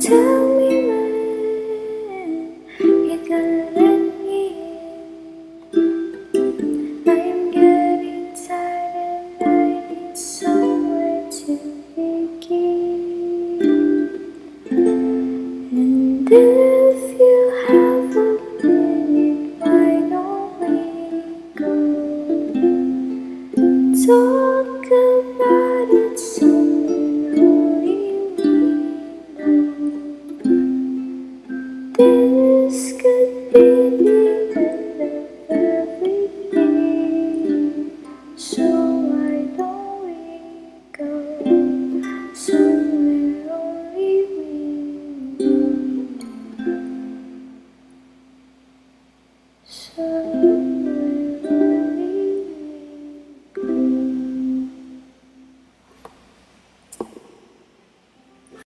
tell me when you're gonna if you have a minute, don't talk about it somewhere only we know?